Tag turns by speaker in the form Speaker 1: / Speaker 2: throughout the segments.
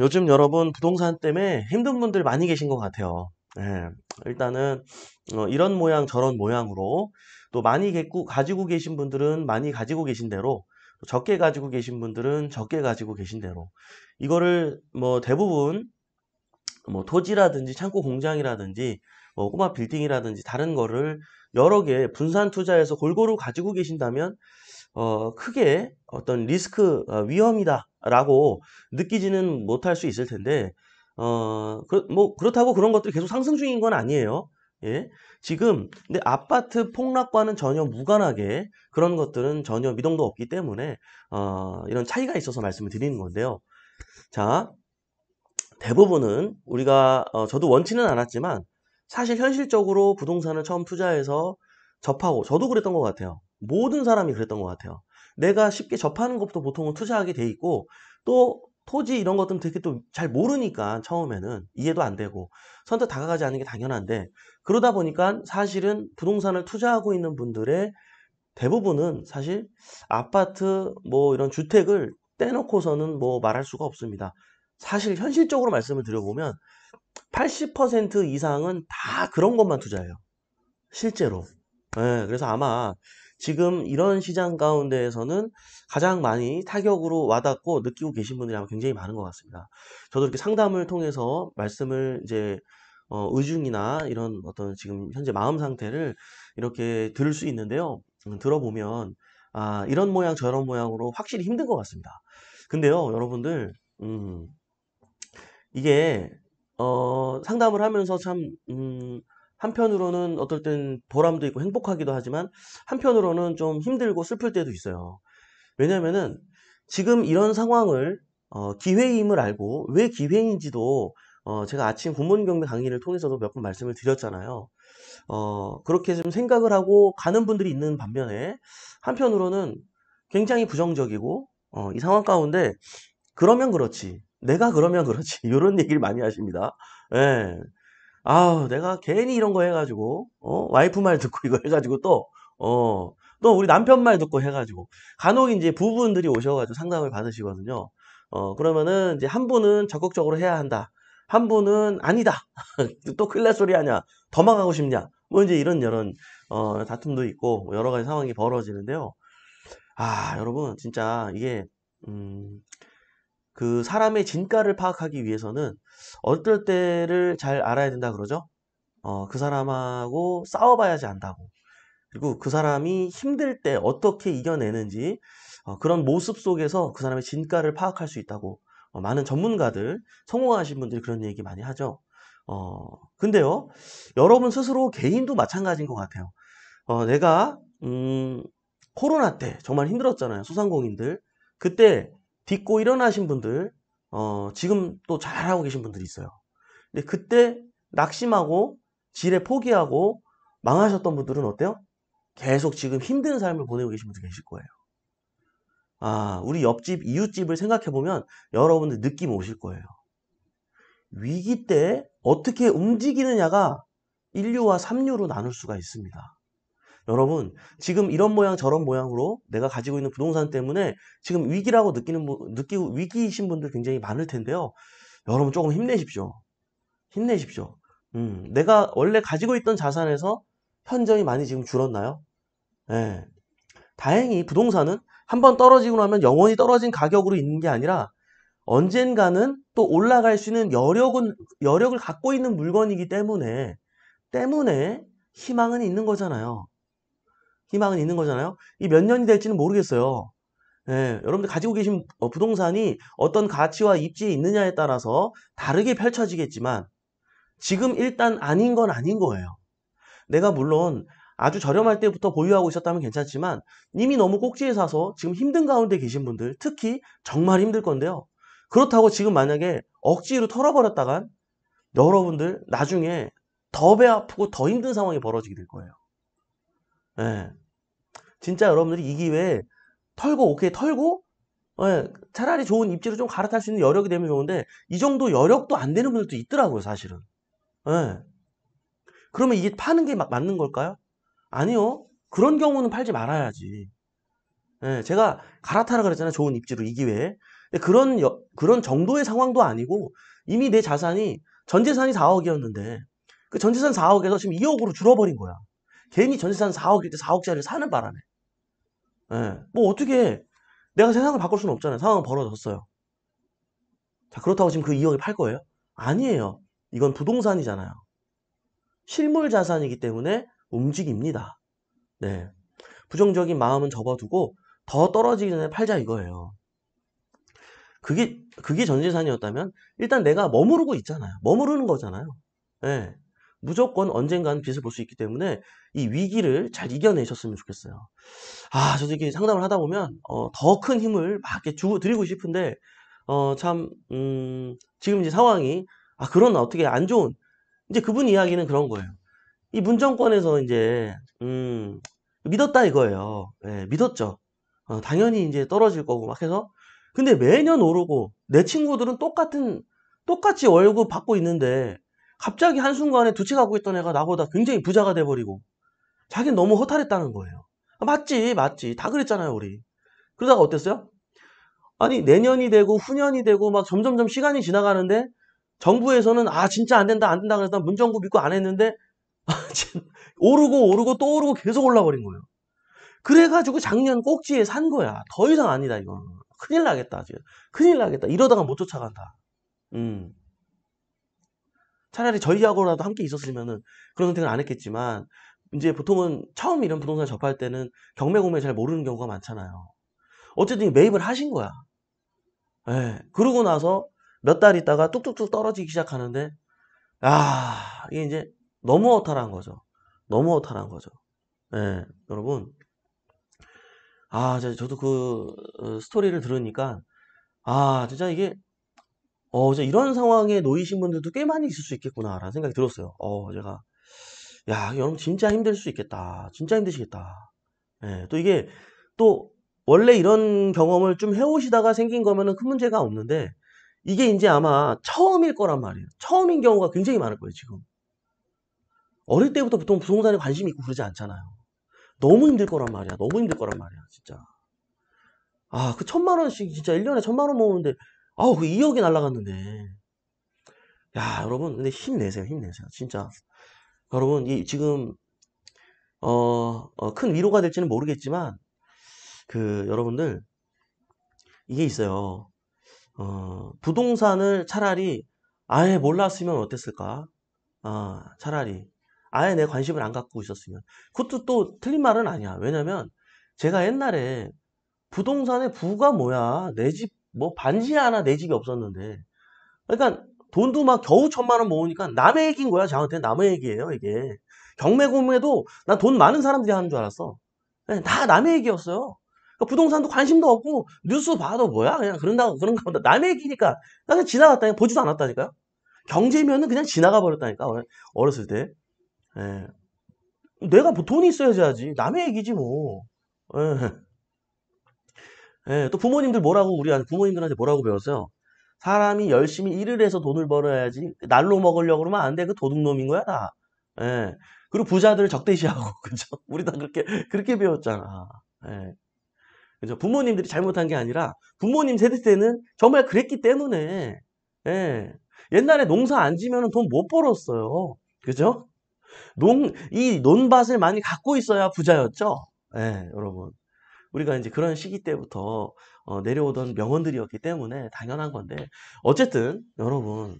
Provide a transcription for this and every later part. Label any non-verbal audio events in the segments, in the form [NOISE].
Speaker 1: 요즘 여러분 부동산 때문에 힘든 분들 많이 계신 것 같아요. 예, 일단은 어, 이런 모양 저런 모양으로 또 많이 개꾸- 가지고 계신 분들은 많이 가지고 계신 대로 또 적게 가지고 계신 분들은 적게 가지고 계신 대로. 이거를 뭐 대부분 뭐 토지라든지 창고 공장이라든지 뭐 꼬마 빌딩이라든지 다른 거를 여러 개 분산 투자해서 골고루 가지고 계신다면 어, 크게 어떤 리스크 어, 위험이다 라고 느끼지는 못할 수 있을 텐데 어, 그, 뭐 그렇다고 그런 것들이 계속 상승 중인 건 아니에요. 예. 지금 근데 아파트 폭락과는 전혀 무관하게 그런 것들은 전혀 미동도 없기 때문에 어, 이런 차이가 있어서 말씀을 드리는 건데요. 자, 대부분은 우리가 어, 저도 원치는 않았지만 사실 현실적으로 부동산을 처음 투자해서 접하고 저도 그랬던 것 같아요. 모든 사람이 그랬던 것 같아요. 내가 쉽게 접하는 것부터 보통은 투자하게 돼 있고 또 토지 이런 것들은 되게 또 잘 모르니까 처음에는 이해도 안 되고 선뜻 다가가지 않는 게 당연한데 그러다 보니까 사실은 부동산을 투자하고 있는 분들의 대부분은 사실 아파트 뭐 이런 주택을 떼놓고서는 뭐 말할 수가 없습니다. 사실 현실적으로 말씀을 드려보면 80% 이상은 다 그런 것만 투자해요. 실제로. 예, 그래서 아마 지금 이런 시장 가운데에서는 가장 많이 타격으로 와닿고 느끼고 계신 분들이 아마 굉장히 많은 것 같습니다. 저도 이렇게 상담을 통해서 말씀을 이제 어, 의중이나 이런 어떤 지금 현재 마음 상태를 이렇게 들을 수 있는데요. 음, 들어보면 아, 이런 모양 저런 모양으로 확실히 힘든 것 같습니다. 근데요, 여러분들 음, 이게 어, 상담을 하면서 참 음, 한편으로는 어떨 땐 보람도 있고 행복하기도 하지만 한편으로는 좀 힘들고 슬플 때도 있어요. 왜냐면은 지금 이런 상황을 어, 기회임을 알고 왜 기회인지도 어, 제가 아침 굿모닝 경매 강의를 통해서도 몇 번 말씀을 드렸잖아요. 어, 그렇게 좀 생각을 하고 가는 분들이 있는 반면에 한편으로는 굉장히 부정적이고 어, 이 상황 가운데 그러면 그렇지 내가 그러면 그렇지 [LAUGHS] 이런 얘기를 많이 하십니다. 예. 아, 내가 괜히 이런 거 해가지고, 어, 와이프 말 듣고 이거 해가지고 또, 어, 또 우리 남편 말 듣고 해가지고, 간혹 이제 부부분들이 오셔가지고 상담을 받으시거든요. 어, 그러면은 이제 한 분은 적극적으로 해야 한다. 한 분은 아니다. [LAUGHS] 또 큰일 날 소리 하냐. 더 망하고 싶냐. 뭐 이제 이런 이런, 어, 다툼도 있고, 여러 가지 상황이 벌어지는데요. 아, 여러분, 진짜 이게, 음, 그 사람의 진가를 파악하기 위해서는 어떨 때를 잘 알아야 된다 그러죠? 어, 그 사람하고 싸워봐야지 안다고. 그리고 그 사람이 힘들 때 어떻게 이겨내는지 어, 그런 모습 속에서 그 사람의 진가를 파악할 수 있다고 어, 많은 전문가들, 성공하신 분들이 그런 얘기 많이 하죠. 어, 근데요, 여러분 스스로 개인도 마찬가지인 것 같아요. 어, 내가 음, 코로나 때 정말 힘들었잖아요. 소상공인들. 그때 딛고 일어나신 분들, 어, 지금 또 잘하고 계신 분들이 있어요. 근데 그때 낙심하고 지레 포기하고 망하셨던 분들은 어때요? 계속 지금 힘든 삶을 보내고 계신 분들 계실 거예요. 아, 우리 옆집, 이웃집을 생각해보면 여러분들 느낌 오실 거예요. 위기 때 어떻게 움직이느냐가 1류와 3류로 나눌 수가 있습니다. 여러분, 지금 이런 모양 저런 모양으로 내가 가지고 있는 부동산 때문에 지금 위기라고 느끼는, 느끼고 위기이신 분들 굉장히 많을 텐데요. 여러분 조금 힘내십시오. 힘내십시오. 음, 내가 원래 가지고 있던 자산에서 현저히 많이 지금 줄었나요? 예. 다행히 부동산은 한번 떨어지고 나면 영원히 떨어진 가격으로 있는 게 아니라 언젠가는 또 올라갈 수 있는 여력은, 여력을 갖고 있는 물건이기 때문에, 때문에 희망은 있는 거잖아요. 희망은 있는 거잖아요. 이 몇 년이 될지는 모르겠어요. 예, 여러분들 가지고 계신 어, 부동산이 어떤 가치와 입지에 있느냐에 따라서 다르게 펼쳐지겠지만 지금 일단 아닌 건 아닌 거예요. 내가 물론 아주 저렴할 때부터 보유하고 있었다면 괜찮지만 이미 너무 꼭지에 사서 지금 힘든 가운데 계신 분들 특히 정말 힘들 건데요. 그렇다고 지금 만약에 억지로 털어버렸다간 여러분들 나중에 더 배 아프고 더 힘든 상황이 벌어지게 될 거예요. 예. 진짜 여러분들이 이 기회에 털고 오케이 털고 예, 차라리 좋은 입지로 좀 갈아탈 수 있는 여력이 되면 좋은데 이 정도 여력도 안 되는 분들도 있더라고요 사실은 예. 그러면 이게 파는 게 맞는 걸까요? 아니요 그런 경우는 팔지 말아야지 예, 제가 갈아타라 그랬잖아요 좋은 입지로 이 기회에 그런 여- 그런 정도의 상황도 아니고 이미 내 자산이 전 재산이 4억이었는데 그 전 재산 4억에서 지금 2억으로 줄어버린 거야. 괜히 전 재산 4억일 때 4억짜리를 사는 바람에. 예. 뭐 어떻게 내가 세상을 바꿀 수는 없잖아요. 상황은 벌어졌어요. 자, 그렇다고 지금 그 2억을 팔 거예요? 아니에요. 이건 부동산이잖아요. 실물 자산이기 때문에 움직입니다. 네. 부정적인 마음은 접어두고 더 떨어지기 전에 팔자 이거예요. 그게, 그게 전 재산이었다면 일단 내가 머무르고 있잖아요. 머무르는 거잖아요. 예. 무조건 언젠가는 빛을 볼 수 있기 때문에 이 위기를 잘 이겨내셨으면 좋겠어요. 아, 저도 이렇게 상담을 하다 보면 어, 더 큰 힘을 막 이렇게 주고 드리고 싶은데 어, 참 음, 지금 이제 상황이 아, 그런 어떻게 안 좋은 이제 그분 이야기는 그런 거예요. 이 문정권에서 이제 음, 믿었다 이거예요. 예, 믿었죠. 어, 당연히 이제 떨어질 거고 막 해서 근데 매년 오르고 내 친구들은 똑같은 똑같이 월급 받고 있는데 갑자기 한순간에 두 채 갖고 있던 애가 나보다 굉장히 부자가 돼버리고 자기는 너무 허탈했다는 거예요. 아, 맞지, 맞지. 다 그랬잖아요, 우리. 그러다가 어땠어요? 아니, 내년이 되고 후년이 되고 막 점점점 시간이 지나가는데 정부에서는 아, 진짜 안 된다, 안 된다 그래서 난 문정부 믿고 안 했는데 [LAUGHS] 아, 진- 오르고 오르고 또 오르고 계속 올라버린 거예요. 그래가지고 작년 꼭지에 산 거야. 더 이상 아니다, 이거. 큰일 나겠다, 지금. 큰일 나겠다. 이러다가 못 쫓아간다. 음. 차라리 저희하고라도 함께 있었으면은 그런 선택을 안 했겠지만 이제 보통은 처음 이런 부동산 접할 때는 경매 공매 잘 모르는 경우가 많잖아요. 어쨌든 매입을 하신 거야. 예. 그러고 나서 몇 달 있다가 뚝뚝뚝 떨어지기 시작하는데 아, 이게 이제 너무 허탈한 거죠. 너무 허탈한 거죠. 예. 여러분. 아, 저- 저도 그 어, 스토리를 들으니까 아, 진짜 이게 어, 이제 이런 상황에 놓이신 분들도 꽤 많이 있을 수 있겠구나라는 생각이 들었어요. 어, 제가 야, 여러분 진짜 힘들 수 있겠다. 진짜 힘드시겠다. 예, 또 이게 또 원래 이런 경험을 좀 해오시다가 생긴 거면은 큰 문제가 없는데 이게 이제 아마 처음일 거란 말이에요. 처음인 경우가 굉장히 많을 거예요, 지금. 어릴 때부터 보통 부동산에 관심이 있고 그러지 않잖아요. 너무 힘들 거란 말이야. 너무 힘들 거란 말이야, 진짜. 아, 그 천만 원씩 진짜 1년에 천만 원 모으는데 아우, 그 2억이 날라갔는데. 야, 여러분, 근데 힘내세요, 힘내세요. 진짜. 여러분, 이 지금 어, 어, 큰 위로가 될지는 모르겠지만, 그, 여러분들, 이게 있어요. 어, 부동산을 차라리 아예 몰랐으면 어땠을까? 아, 차라리. 아예 내 관심을 안 갖고 있었으면. 그것도 또 틀린 말은 아니야. 왜냐면, 제가 옛날에 부동산의 부가 뭐야? 내 집, 뭐, 반지 하나 내 집이 없었는데. 그러니까, 돈도 막 겨우 천만 원 모으니까 남의 얘기인 거야. 저한테 남의 얘기예요, 이게. 경매 공매도 난 돈 많은 사람들이 하는 줄 알았어. 네, 다 남의 얘기였어요. 그러니까 부동산도 관심도 없고 뉴스 봐도 뭐야 그냥 그런다고 그런가 보다 남의 얘기니까 나 그냥 지나갔다니까 보지도 않았다니까요. 경제면은 그냥 지나가 버렸다니까 어렸- 어렸을 때. 예. 내가 뭐 돈이 있어야지 하지 남의 얘기지 뭐. 예. 예, 또 부모님들 뭐라고 우리 부모님들한테 뭐라고 배웠어요? 사람이 열심히 일을 해서 돈을 벌어야지 날로 먹으려고 그러면 안 돼. 그 도둑놈인 거야 다. 예. 그리고 부자들 적대시하고 [LAUGHS] 그죠? 우리 다 그렇게 그렇게 배웠잖아. 예. 그죠? 부모님들이 잘못한 게 아니라 부모님 세대 때는 정말 그랬기 때문에 예. 옛날에 농사 안 지면 돈 못 벌었어요. 그죠? 농, 이 논밭을 많이 갖고 있어야 부자였죠? 예, 여러분. 우리가 이제 그런 시기 때부터 어, 내려오던 명언들이었기 때문에 당연한 건데 어쨌든 여러분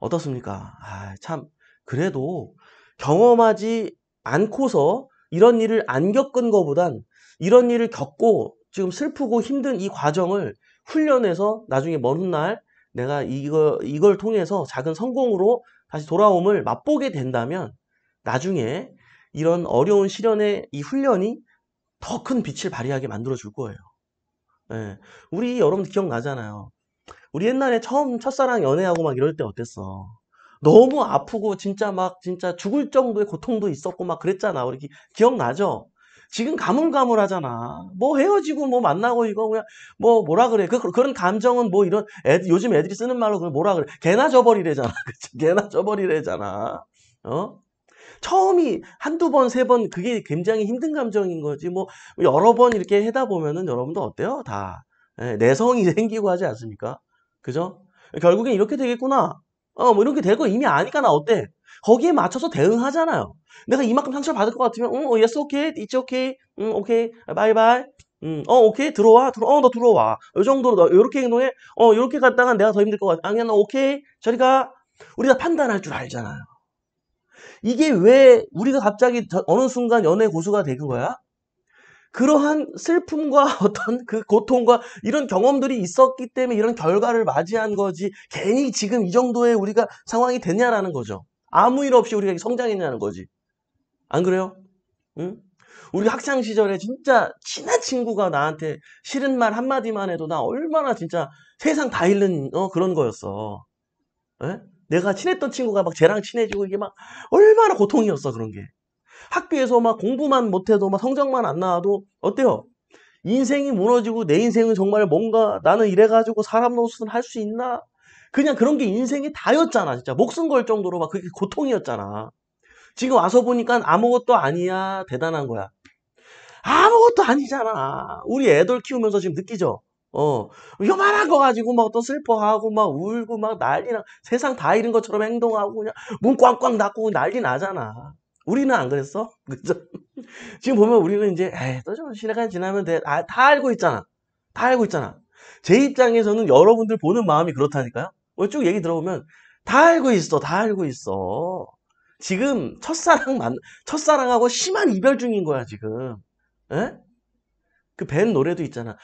Speaker 1: 어떻습니까? 아, 참 그래도 경험하지 않고서 이런 일을 안 겪은 것보단 이런 일을 겪고 지금 슬프고 힘든 이 과정을 훈련해서 나중에 먼 훗날 내가 이거, 이걸 통해서 작은 성공으로 다시 돌아옴을 맛보게 된다면 나중에 이런 어려운 시련의 이 훈련이 더 큰 빛을 발휘하게 만들어 줄 거예요. 예. 우리 여러분들 기억나잖아요. 우리 옛날에 처음 첫사랑 연애하고 막 이럴 때 어땠어? 너무 아프고 진짜 막 진짜 죽을 정도의 고통도 있었고 막 그랬잖아. 우리 기, 기억나죠? 지금 가물가물하잖아. 뭐 헤어지고 뭐 만나고 이거 그냥 뭐 뭐라 그래? 그 그런 감정은 뭐 이런 애, 요즘 애들이 쓰는 말로 그걸 뭐라 그래? 개나 져버리래잖아. [LAUGHS] 개나 져버리래잖아. 어? 처음이 한두 번, 세 번 그게 굉장히 힘든 감정인 거지. 뭐 여러 번 이렇게 하다 보면은 여러분도 어때요? 다. 예, 내성이 [LAUGHS] 생기고 하지 않습니까? 그죠? 결국엔 이렇게 되겠구나. 어, 뭐 이렇게 될거 이미 아니까 나 어때? 거기에 맞춰서 대응하잖아요. 내가 이만큼 상처를 받을 것 같으면, 응, 어, yes, okay, it's okay, 응, okay, bye bye. 음, 어, 오케이, 들어와, 들어, 어, 너 들어와. 이 정도로 너 이렇게 행동해. 어, 이렇게 갔다가 내가 더 힘들 것 같아. 아니야, 너 오케이, 저리 가. 우리가 판단할 줄 알잖아요. 이게 왜 우리가 갑자기 어느 순간 연애 고수가 되는 거야? 그러한 슬픔과 [LAUGHS] 어떤 그 고통과 이런 경험들이 있었기 때문에 이런 결과를 맞이한 거지 괜히 지금 이 정도의 우리가 상황이 됐냐라는 거죠. 아무 일 없이 우리가 성장했냐는 거지. 안 그래요? 응? 우리 학창 시절에 진짜 친한 친구가 나한테 싫은 말 한마디만 해도 나 얼마나 진짜 세상 다 잃는 어, 그런 거였어. 에? 내가 친했던 친구가 막 쟤랑 친해지고 이게 막 얼마나 고통이었어 그런 게. 학교에서 막 공부만 못해도 막 성적만 안 나와도 어때요? 인생이 무너지고 내 인생은 정말 뭔가 나는 이래가지고 사람 노릇은 할 수 있나? 그냥 그런 게 인생이 다였잖아 진짜 목숨 걸 정도로 막 그게 고통이었잖아. 지금 와서 보니까 아무것도 아니야 대단한 거야. 아무것도 아니잖아. 우리 애들 키우면서 지금 느끼죠? 어, 요만한 거 가지고 막 또 슬퍼하고 막 울고 막 난리 나 세상 다 잃은 것처럼 행동하고 그냥 문 꽝꽝 닫고 난리 나잖아. 우리는 안 그랬어? [LAUGHS] 그죠? 지금 보면 우리는 이제 에이 또좀 시간 지나면 돼. 아, 다 알고 있잖아. 다 알고 있잖아. 제 입장에서는 여러분들 보는 마음이 그렇다니까요. 어, 쭉 얘기 들어보면 다 알고 있어. 다 알고 있어. 지금 첫사랑 만 첫사랑하고 심한 이별 중인 거야, 지금. 에? 그 밴 노래도 있잖아.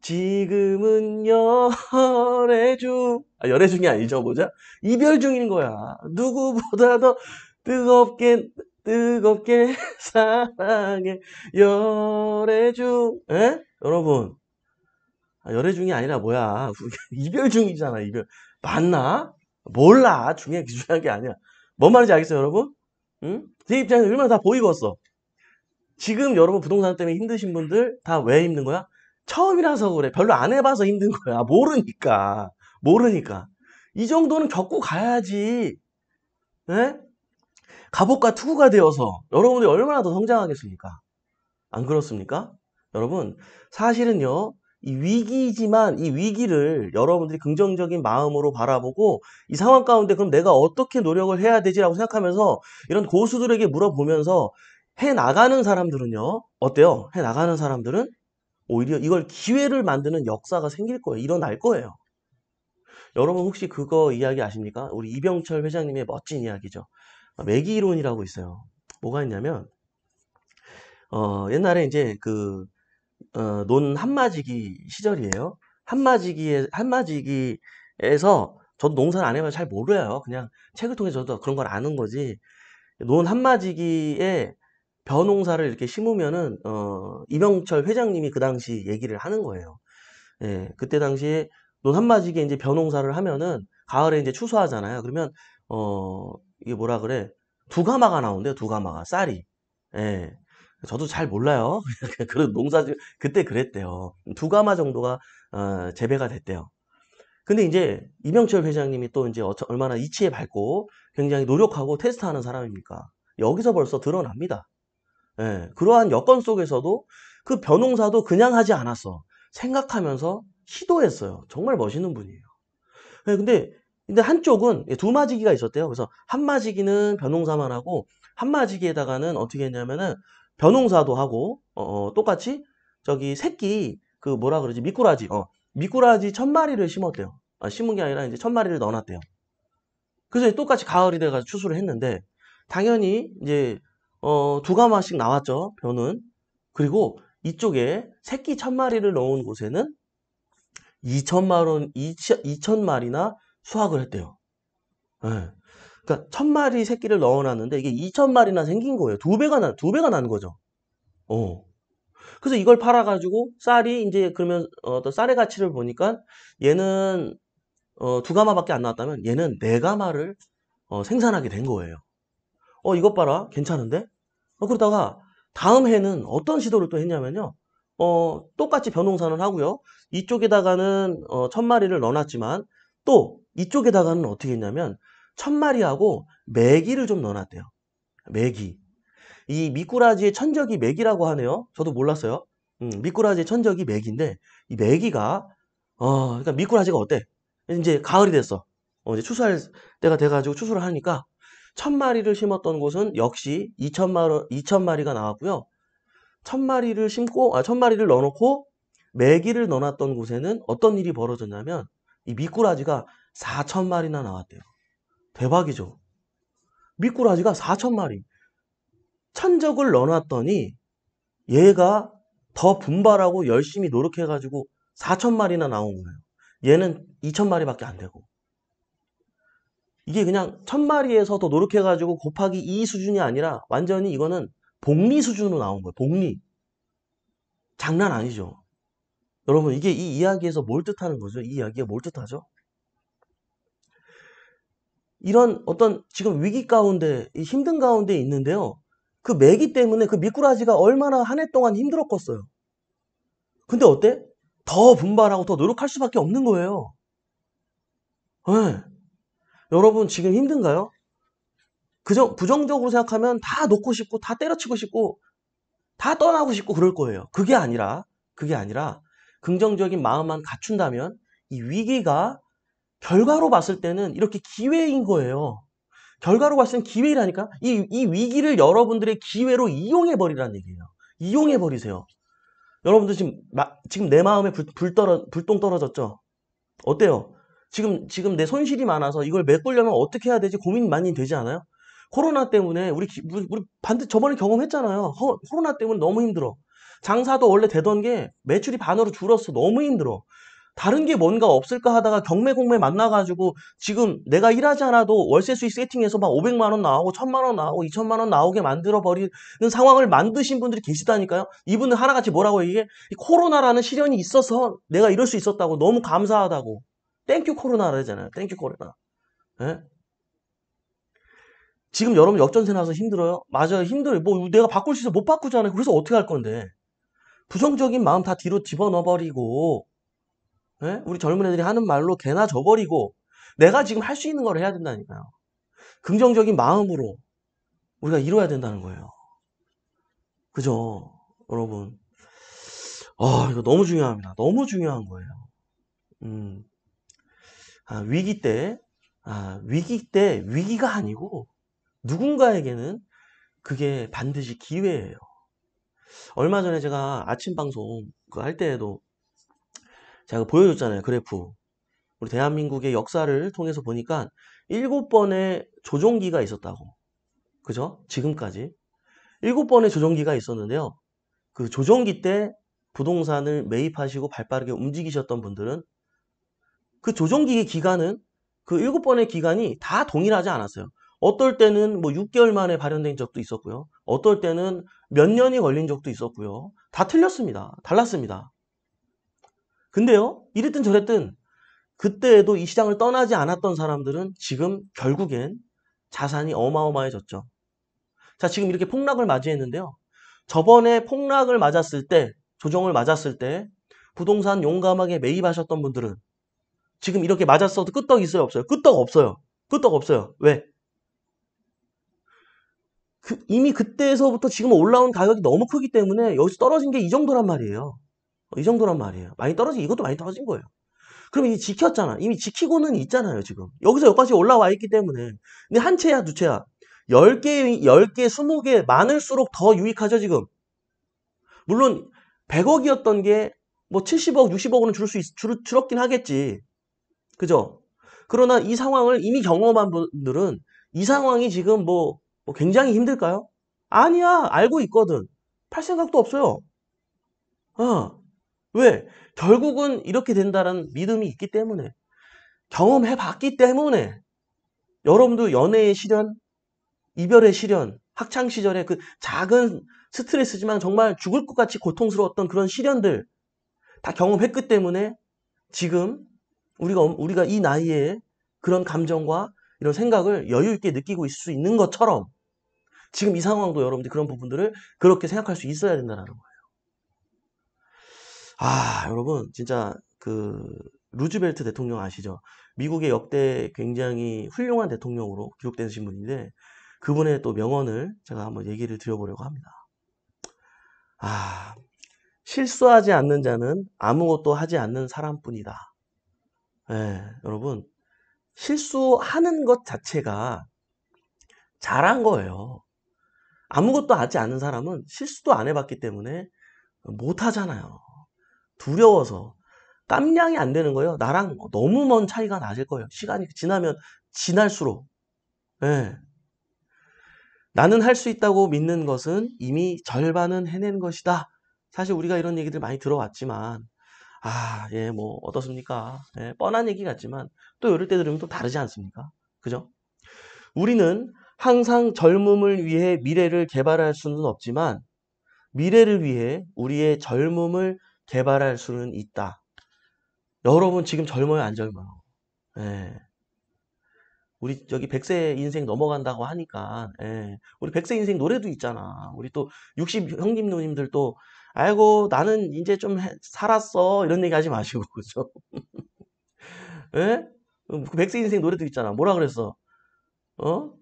Speaker 1: 지금은 열애 중, 아, 열애 중이 아니죠, 뭐죠? 이별 중인 거야. 누구보다 더 뜨겁게, 뜨겁게 [LAUGHS] 사랑해. 열애 중, 에? 여러분. 아, 열애 중이 아니라 뭐야. [LAUGHS] 이별 중이잖아, 이별. 맞나? 몰라. 중요한, 중요한 게 아니야. 뭔 말인지 알겠어요, 여러분? 응? 제 입장에서 얼마나 다 보이겠어. 지금 여러분 부동산 때문에 힘드신 분들 다 왜 힘든 거야? 처음이라서 그래. 별로 안 해봐서 힘든 거야. 모르니까. 모르니까. 이 정도는 겪고 가야지. 네? 갑옷과 투구가 되어서 여러분들이 얼마나 더 성장하겠습니까? 안 그렇습니까? 여러분, 사실은요, 이 위기지만 이 위기를 여러분들이 긍정적인 마음으로 바라보고 이 상황 가운데 그럼 내가 어떻게 노력을 해야 되지라고 생각하면서 이런 고수들에게 물어보면서 해 나가는 사람들은요, 어때요? 해 나가는 사람들은 오히려 이걸 기회를 만드는 역사가 생길 거예요. 일어날 거예요. 여러분 혹시 그거 이야기 아십니까? 우리 이병철 회장님의 멋진 이야기죠. 매기 이론이라고 있어요. 뭐가 있냐면, 어, 옛날에 이제 그, 어, 논 한마지기 시절이에요. 한마지기에, 한마지기에서 저도 농사를 안 해봐서 잘 몰라요. 그냥 책을 통해 저도 그런 걸 아는 거지. 논 한마지기에 벼농사를 이렇게 심으면은 어, 이병철 회장님이 그 당시 얘기를 하는 거예요. 예, 그때 당시에 논 한마지게 이제 벼농사를 하면은 가을에 이제 추수하잖아요. 그러면 어 이게 뭐라 그래 두 가마가 나온대요. 두 가마가 쌀이. 예. 저도 잘 몰라요. [LAUGHS] 그런 농사 그때 그랬대요. 두 가마 정도가 어, 재배가 됐대요. 근데 이제 이병철 회장님이 또 이제 얼마나 이치에 밝고 굉장히 노력하고 테스트하는 사람입니까? 여기서 벌써 드러납니다. 예, 그러한 여건 속에서도 그 변홍사도 그냥 하지 않았어. 생각하면서 시도했어요. 정말 멋있는 분이에요. 예, 근데 근데 한쪽은 두 마지기가 있었대요. 그래서 한 마지기는 변홍사만 하고 한 마지기에다가는 어떻게 했냐면은 변홍사도 하고 어, 어, 똑같이 저기 새끼 그 뭐라 그러지 미꾸라지 어 미꾸라지 천 마리를 심었대요. 아, 심은 게 아니라 이제 천 마리를 넣어놨대요. 그래서 똑같이 가을이 돼가지고 추수를 했는데 당연히 이제 어, 두 가마씩 나왔죠. 변은. 그리고 이쪽에 새끼 천 마리를 넣은 곳에는 2천만 원, 2천 마리나 수확을 했대요. 네. 그러니까 천 마리 새끼를 넣어놨는데 이게 2천 마리나 생긴 거예요. 두 배가 나, 두 배가 난 거죠. 어. 그래서 이걸 팔아가지고 쌀이 이제 그러면 어, 또 쌀의 가치를 보니까 얘는 어, 두 가마밖에 안 나왔다면 얘는 네 가마를 어, 생산하게 된 거예요. 어 이것 봐라 괜찮은데? 어, 그러다가 다음 해는 어떤 시도를 또 했냐면요. 어, 똑같이 변홍산을 하고요. 이쪽에다가는 어, 천 마리를 넣어놨지만 또 이쪽에다가는 어떻게 했냐면 천 마리하고 메기를 좀 넣어놨대요. 메기. 이 미꾸라지의 천적이 메기라고 하네요. 저도 몰랐어요. 음, 미꾸라지의 천적이 메기인데 이 메기가 어, 그러니까 미꾸라지가 어때? 이제 가을이 됐어. 어, 이제 추수할 때가 돼가지고 추수를 하니까 천 마리를 심었던 곳은 역시 2천 마리, 2천 마리가 나왔고요. 천 마리를 심고, 아, 천 마리를 넣어놓고 메기를 넣어놨던 곳에는 어떤 일이 벌어졌냐면 이 미꾸라지가 4천 마리나 나왔대요. 대박이죠. 미꾸라지가 4천 마리. 천적을 넣어놨더니 얘가 더 분발하고 열심히 노력해가지고 4천 마리나 나온 거예요. 얘는 2천 마리밖에 안 되고. 이게 그냥 천 마리에서 더 노력해가지고 곱하기 2 수준이 아니라 완전히 이거는 복리 수준으로 나온 거예요. 복리. 장난 아니죠. 여러분 이게 이 이야기에서 뭘 뜻하는 거죠? 이 이야기가 뭘 뜻하죠? 이런 어떤 지금 위기 가운데 힘든 가운데 있는데요. 그 매기 때문에 그 미꾸라지가 얼마나 한 해 동안 힘들었겠어요. 근데 어때? 더 분발하고 더 노력할 수밖에 없는 거예요. 네. 여러분 지금 힘든가요? 그저 부정적으로 생각하면 다 놓고 싶고 다 때려치고 싶고 다 떠나고 싶고 그럴 거예요. 그게 아니라 그게 아니라 긍정적인 마음만 갖춘다면 이 위기가 결과로 봤을 때는 이렇게 기회인 거예요. 결과로 봤을 때는 기회라니까 이, 이 위기를 여러분들의 기회로 이용해 버리라는 얘기예요. 이용해 버리세요. 여러분들 지금 마, 지금 내 마음에 불, 불 떨어 불똥 떨어졌죠? 어때요? 지금 지금 내 손실이 많아서 이걸 메꾸려면 어떻게 해야 되지 고민 많이 되지 않아요? 코로나 때문에 우리 우리, 반드 저번에 경험했잖아요. 허, 코로나 때문에 너무 힘들어. 장사도 원래 되던 게 매출이 반으로 줄었어. 너무 힘들어. 다른 게 뭔가 없을까 하다가 경매 공매 만나가지고 지금 내가 일하지 않아도 월세 수익 세팅해서 막 500만 원 나오고 1000만 원 나오고 2천만 원 나오게 만들어 버리는 상황을 만드신 분들이 계시다니까요. 이분들 하나같이 뭐라고 얘기해? 코로나라는 시련이 있어서 내가 이럴 수 있었다고 너무 감사하다고. thank you 코로나 그러잖아요. thank you 코로나. 예? 지금 여러분 역전세 나서 힘들어요? 맞아요. 힘들어요. 뭐 내가 바꿀 수 있어 못 바꾸잖아요. 그래서 어떻게 할 건데? 부정적인 마음 다 뒤로 집어넣어버리고 예? 우리 젊은 애들이 하는 말로 개나 줘버리고 내가 지금 할 수 있는 걸 해야 된다니까요. 긍정적인 마음으로 우리가 이뤄야 된다는 거예요. 그죠? 여러분. 아, 이거 너무 중요합니다. 너무 중요한 거예요. 음. 아, 위기 때, 아, 위기 때 위기가 아니고 누군가에게는 그게 반드시 기회예요. 얼마 전에 제가 아침 방송 그할 때에도 제가 보여줬잖아요. 그래프. 우리 대한민국의 역사를 통해서 보니까 일곱 번의 조종기가 있었다고. 그죠? 지금까지. 일곱 번의 조종기가 있었는데요. 그 조종기 때 부동산을 매입하시고 발빠르게 움직이셨던 분들은 그 조종기의 기간은 그 일곱 번의 기간이 다 동일하지 않았어요. 어떨 때는 뭐 6개월 만에 발현된 적도 있었고요. 어떨 때는 몇 년이 걸린 적도 있었고요. 다 틀렸습니다. 달랐습니다. 근데요, 이랬든 저랬든 그때에도 이 시장을 떠나지 않았던 사람들은 지금 결국엔 자산이 어마어마해졌죠. 자, 지금 이렇게 폭락을 맞이했는데요. 저번에 폭락을 맞았을 때, 조정을 맞았을 때 부동산 용감하게 매입하셨던 분들은 지금 이렇게 맞았어도 끄떡 있어요, 없어요? 끄떡 없어요. 끄떡 없어요. 왜? 그, 이미 그때에서부터 지금 올라온 가격이 너무 크기 때문에 여기서 떨어진 게 이 정도란 말이에요. 이 정도란 말이에요. 많이 떨어진, 이것도 많이 떨어진 거예요. 그럼 이게 지켰잖아. 이미 지키고는 있잖아요, 지금. 여기서 여기까지 올라와 있기 때문에. 근데 한 채야, 두 채야. 10개, 10개, 20개 많을수록 더 유익하죠, 지금. 물론, 100억이었던 게, 뭐 70억, 60억은 줄 수, 있, 줄, 줄었긴 하겠지. 그죠? 그러나 이 상황을 이미 경험한 분들은 이 상황이 지금 뭐, 뭐 굉장히 힘들까요? 아니야, 알고 있거든. 팔 생각도 없어요. 어. 왜? 결국은 이렇게 된다는 믿음이 있기 때문에 경험해 봤기 때문에 여러분도 연애의 시련, 이별의 시련, 학창 시절의 그 작은 스트레스지만 정말 죽을 것 같이 고통스러웠던 그런 시련들 다 경험했기 때문에 지금 우리가 우리가 이 나이에 그런 감정과 이런 생각을 여유 있게 느끼고 있을 수 있는 것처럼 지금 이 상황도 여러분들이 그런 부분들을 그렇게 생각할 수 있어야 된다는 거예요. 아, 여러분, 진짜 그 루즈벨트 대통령 아시죠? 미국의 역대 굉장히 훌륭한 대통령으로 기록되신 분인데 그분의 또 명언을 제가 한번 얘기를 드려보려고 합니다. 아, 실수하지 않는 자는 아무것도 하지 않는 사람뿐이다. 예, 여러분, 실수하는 것 자체가 잘한 거예요. 아무것도 하지 않는 사람은 실수도 안 해봤기 때문에 못 하잖아요. 두려워서. 깜냥이 안 되는 거예요. 나랑 너무 먼 차이가 나실 거예요. 시간이 지나면 지날수록. 예. 나는 할 수 있다고 믿는 것은 이미 절반은 해낸 것이다. 사실 우리가 이런 얘기들 많이 들어왔지만, 아, 예, 뭐, 어떻습니까? 예, 뻔한 얘기 같지만, 또 이럴 때 들으면 또 다르지 않습니까? 그죠? 우리는 항상 젊음을 위해 미래를 개발할 수는 없지만, 미래를 위해 우리의 젊음을 개발할 수는 있다. 여러분 지금 젊어요, 안 젊어요? 예. 우리 저기 100세 인생 넘어간다고 하니까, 예. 우리 100세 인생 노래도 있잖아. 우리 또 60 형님 누님들 또, 아이고, 나는 이제 좀 해- 살았어. 이런 얘기 하지 마시고, [LAUGHS] 그죠? 예? 100세 인생 노래도 있잖아. 뭐라 그랬어? 어?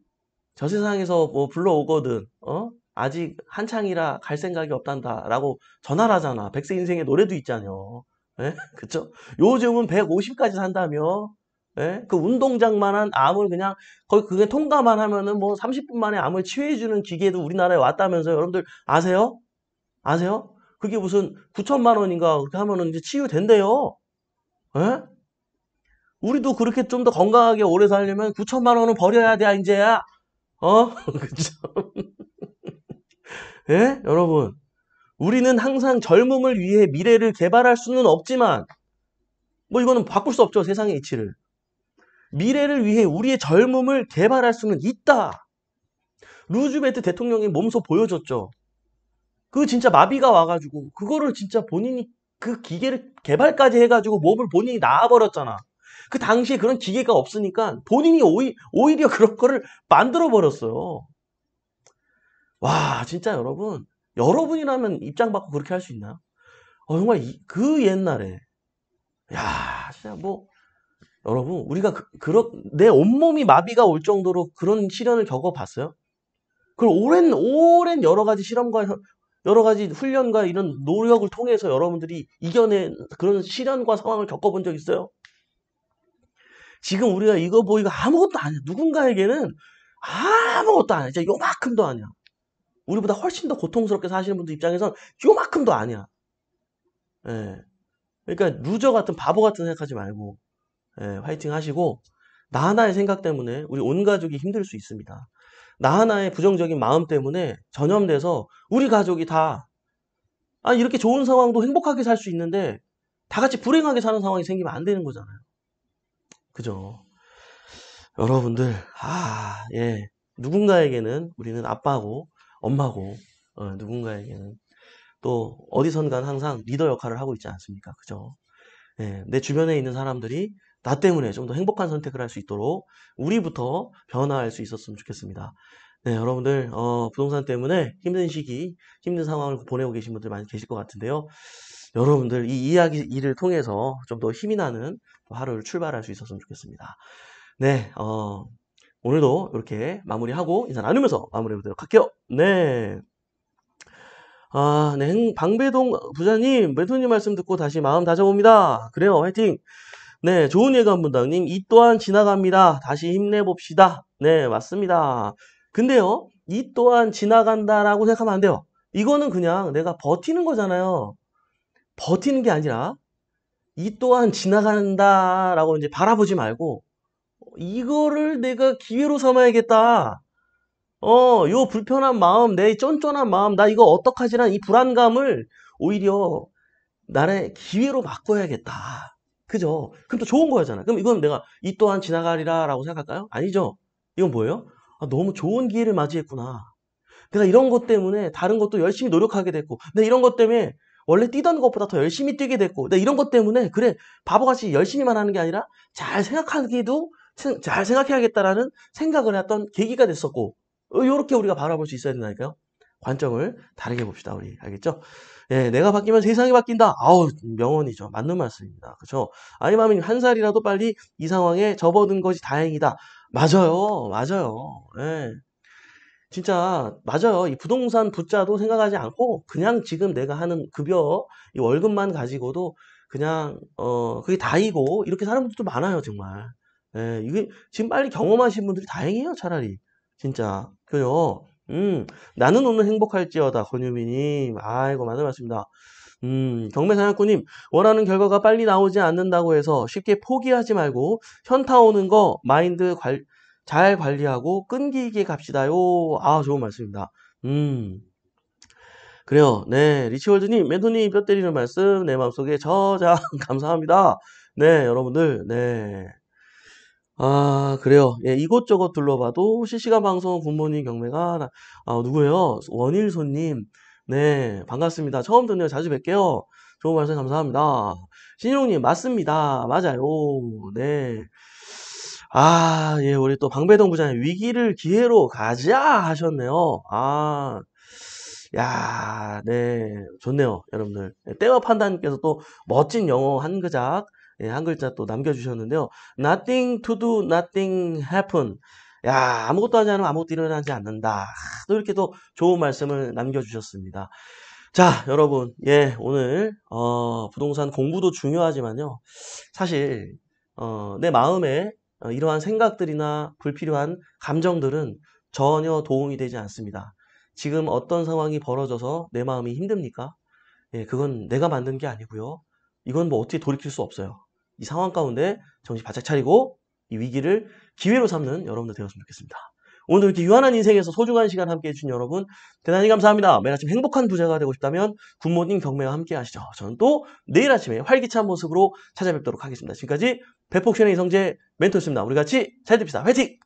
Speaker 1: 저 세상에서 뭐 불러오거든, 어? 아직 한창이라 갈 생각이 없단다. 라고 전화를 하잖아. 100세 인생의 노래도 있잖아요. 예? [LAUGHS] 그쵸? 요즘은 150까지 산다며. 예? 그 운동장만한 암을 그냥 거의 그게 통과만 하면은 뭐 30분 만에 암을 치료해주는 기계도 우리나라에 왔다면서요. 여러분들 아세요? 아세요? 그게 무슨 9천만 원인가 그렇게 하면은 이제 치유된대요. 예? 우리도 그렇게 좀 더 건강하게 오래 살려면 9천만 원은 버려야 돼, 이제야. 어? [LAUGHS] 그쵸? 예? 여러분. 우리는 항상 젊음을 위해 미래를 개발할 수는 없지만, 뭐 이거는 바꿀 수 없죠, 세상의 이치를. 미래를 위해 우리의 젊음을 개발할 수는 있다. 루즈베트 대통령이 몸소 보여줬죠. 그 진짜 마비가 와가지고, 그거를 진짜 본인이 그 기계를 개발까지 해가지고 몸을 본인이 나아버렸잖아. 그 당시에 그런 기계가 없으니까 본인이 오히, 오히려 [LAUGHS] 그런 거를 만들어 버렸어요. 와, 진짜 여러분, 여러분이라면 입장 받고 그렇게 할 수 있나요? 어, 정말 이- 그 옛날에, 야, 진짜 뭐, 여러분, 우리가 그, 그런, 내 온몸이 마비가 올 정도로 그런 시련을 겪어봤어요? 그 오랜, 오랜 여러 가지 실험과 혀- 여러 가지 훈련과 이런 노력을 통해서 여러분들이 이겨낸 그런 시련과 상황을 겪어본 적 있어요? 지금 우리가 이거 보이고 아무것도 아니야. 누군가에게는 아무것도 아니야. 진짜 요만큼도 아니야. 우리보다 훨씬 더 고통스럽게 사시는 분들 입장에선 요만큼도 아니야. 예. 그러니까 루저 같은 바보 같은 생각하지 말고 예, 화이팅 하시고 나 하나의 생각 때문에 우리 온 가족이 힘들 수 있습니다. 나 하나의 부정적인 마음 때문에 전염돼서 우리 가족이 다 아, 이렇게 좋은 상황도 행복하게 살 수 있는데 다 같이 불행하게 사는 상황이 생기면 안 되는 거잖아요. 그죠? 여러분들, 아, 예. 누군가에게는 우리는 아빠고, 엄마고, 어, 누군가에게는 또 어디선간 항상 리더 역할을 하고 있지 않습니까? 그죠? 예, 내 주변에 있는 사람들이 나 때문에 좀 더 행복한 선택을 할 수 있도록 우리부터 변화할 수 있었으면 좋겠습니다. 네, 여러분들, 어, 부동산 때문에 힘든 시기, 힘든 상황을 보내고 계신 분들 많이 계실 것 같은데요. 여러분들, 이 이야기를 통해서 좀 더 힘이 나는 하루를 출발할 수 있었으면 좋겠습니다. 네, 어, 오늘도 이렇게 마무리하고 인사 나누면서 마무리해 보도록 할게요. 네. 아, 네, 행- 방배동 부자님, 멘토님 말씀 듣고 다시 마음 다져봅니다. 그래요, 화이팅! 네, 좋은 예감 분당님, 이 또한 지나갑니다. 다시 힘내봅시다. 네, 맞습니다. 근데요, 이 또한 지나간다라고 생각하면 안 돼요. 이거는 그냥 내가 버티는 거잖아요. 버티는 게 아니라, 이 또한 지나간다라고 이제 바라보지 말고, 이거를 내가 기회로 삼아야겠다. 어, 요 불편한 마음, 내 쫀쫀한 마음, 나 이거 어떡하지란 이 불안감을 오히려 나의 기회로 바꿔야겠다. 그죠? 그럼 또 좋은 거잖아. 그럼 이건 내가 이 또한 지나가리라 라고 생각할까요? 아니죠. 이건 뭐예요? 아, 너무 좋은 기회를 맞이했구나. 내가 이런 것 때문에 다른 것도 열심히 노력하게 됐고, 내가 이런 것 때문에 원래 뛰던 것보다 더 열심히 뛰게 됐고, 내가 이런 것 때문에 그래 바보같이 열심히만 하는 게 아니라 잘 생각하기도 생- 잘 생각해야겠다라는 생각을 했던 계기가 됐었고, 이렇게 우리가 바라볼 수 있어야 된다니까요. 관점을 다르게 봅시다, 우리. 알겠죠? 예, 내가 바뀌면 세상이 바뀐다. 아우, 명언이죠. 맞는 말씀입니다. 그죠? 아니면 한 살이라도 빨리 이 상황에 접어든 것이 다행이다. 맞아요. 맞아요. 예. 진짜 맞아요. 이 부동산 붙자도 생각하지 않고 그냥 지금 내가 하는 급여, 이 월급만 가지고도 그냥 어 그게 다이고 이렇게 사는 분들도 많아요, 정말. 예, 이게 지금 빨리 경험하신 분들이 다행이에요, 차라리. 진짜. 그요. 음, 나는 오늘 행복할지어다, 권유미님. 아이고, 맞는 말씀입니다. 음, 경매사냥꾼님, 원하는 결과가 빨리 나오지 않는다고 해서 쉽게 포기하지 말고 현타 오는 거 마인드 관, 잘 관리하고 끈기 있게 갑시다요. 아, 좋은 말씀입니다. 음. 그래요. 네. 리치월드님, 멘토님 뼈 때리는 말씀, 내 마음속에 저장, [LAUGHS] 감사합니다. 네, 여러분들, 네. 아, 그래요. 예, 이곳저곳 둘러봐도 실시간 방송 굿모닝 경매가, 나- 아, 누구예요? 원일손님. 네, 반갑습니다. 처음 듣네요. 자주 뵐게요. 좋은 말씀 감사합니다. 신용님, 맞습니다. 맞아요. 네. 아, 예, 우리 또 방배동 부장님, 위기를 기회로 가자 하셨네요. 아, 야, 네, 좋네요, 여러분들. 네, 때와 판단님께서 또 멋진 영어 한 글자, 예, 한 글자 또 남겨주셨는데요. Nothing to do, nothing happen. 야, 아무것도 하지 않으면 아무것도 일어나지 않는다. 아, 또 이렇게 또 좋은 말씀을 남겨주셨습니다. 자, 여러분, 예, 오늘, 어, 부동산 공부도 중요하지만요. 사실, 어, 내 마음에 어, 이러한 생각들이나 불필요한 감정들은 전혀 도움이 되지 않습니다. 지금 어떤 상황이 벌어져서 내 마음이 힘듭니까? 예, 그건 내가 만든 게 아니고요. 이건 뭐 어떻게 돌이킬 수 없어요. 이 상황 가운데 정신 바짝 차리고 이 위기를 기회로 삼는 여러분들 되었으면 좋겠습니다. 오늘 이렇게 유한한 인생에서 소중한 시간 함께 해주신 여러분 대단히 감사합니다. 매일 아침 행복한 부자가 되고 싶다면 굿모닝 경매와 함께 하시죠. 저는 또 내일 아침에 활기찬 모습으로 찾아뵙도록 하겠습니다. 지금까지 배폭션의 이성재 멘토였습니다. 우리 같이 잘 됩시다. 화이팅!